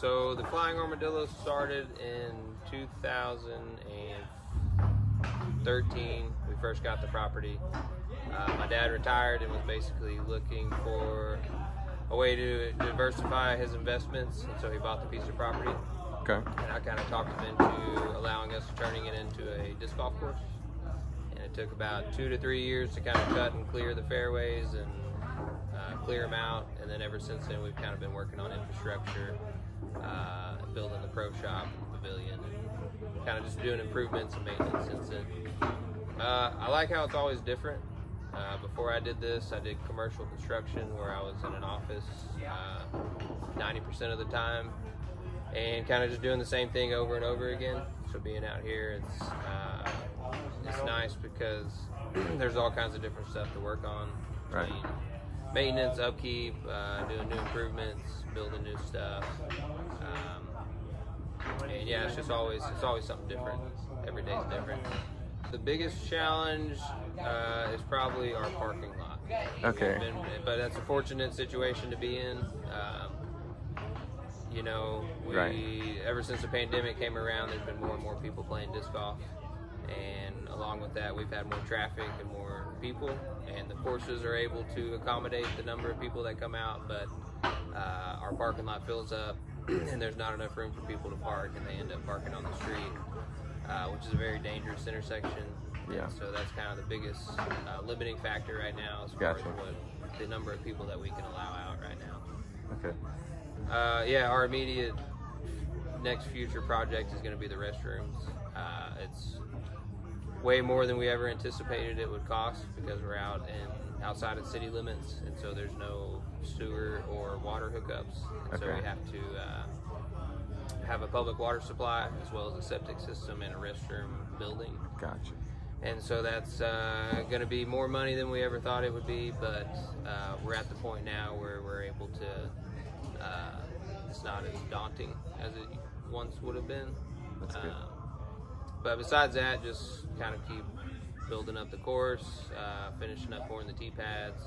So the Flying Armadillo started in 2013. We first got the property. Uh, my dad retired and was basically looking for a way to diversify his investments, and so he bought the piece of property. Okay. And I kind of talked him into allowing us turning it into a disc golf course. And it took about two to three years to kind of cut and clear the fairways and clear them out. And then ever since then, we've kind of been working on infrastructure, uh, building the pro shop, the pavilion, and kind of just doing improvements and maintenance since then. Uh, I like how it's always different. Uh, before I did this, I did commercial construction where I was in an office uh, 90% of the time and kind of just doing the same thing over and over again. So being out here, it's uh, it's nice because there's all kinds of different stuff to work on. Right. Maintenance, upkeep, uh, doing new improvements, building new stuff. Um, and yeah, it's just always it's always something different. Every day's different. The biggest challenge uh, is probably our parking lot. Okay. Been- but that's a fortunate situation to be in. Um, you know, we Right. ever since the pandemic came around, there's been more and more people playing disc golf, and along with that, we've had more traffic and more people, and the courses are able to accommodate the number of people that come out, but uh, our parking lot fills up, and there's not enough room for people to park, and they end up parking on the street, uh, which is a very dangerous intersection. Yeah. And so that's kind of the biggest uh, limiting factor right now, as far Gotcha. as what the number of people that we can allow out right now. Okay. Uh, yeah, our immediate next future project is going to be the restrooms. Uh, it's way more than we ever anticipated it would cost because we're out in outside of city limits, and so there's no sewer or water hookups, and so we have to uh, have a public water supply as well as a septic system and a restroom building. Gotcha. And so that's uh, going to be more money than we ever thought it would be, but uh, we're at the point now where we're able to. Uh, it's not as daunting as it once would have been. That's good. But besides that, just kind of keep building up the course, uh, finishing up pouring the tee pads.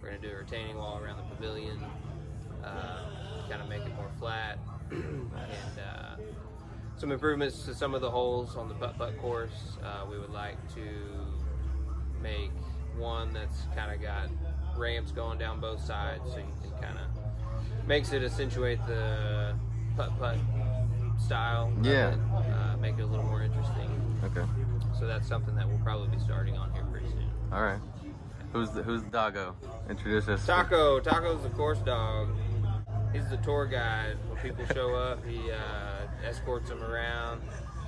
We're going to do a retaining wall around the pavilion, uh, kind of make it more flat, and uh, some improvements to some of the holes on the putt putt course. Uh, we would like to make one that's kind of got ramps going down both sides, so you can kind of makes it accentuate the putt putt style. Yeah. it, uh, make it a little more interesting. Okay. So that's something that we'll probably be starting on here pretty soon. All right. Who's the Who's the doggo? Introduce us. Taco, Taco's the course dog. He's the tour guide. When people show up, he uh, escorts them around.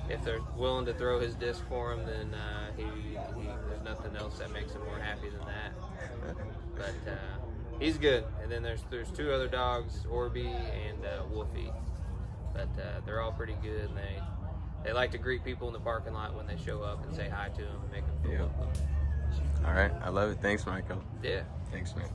If they're willing to throw his disc for him, then uh, he, he there's nothing else that makes him more happy than that. But uh, he's good. And then there's there's two other dogs, Orby and uh, Wolfie. But uh, they're all pretty good, and they they like to greet people in the parking lot when they show up and say hi to them and make them feel Yeah. welcome. All right. I love it. Thanks, Michael. Yeah. Thanks, man.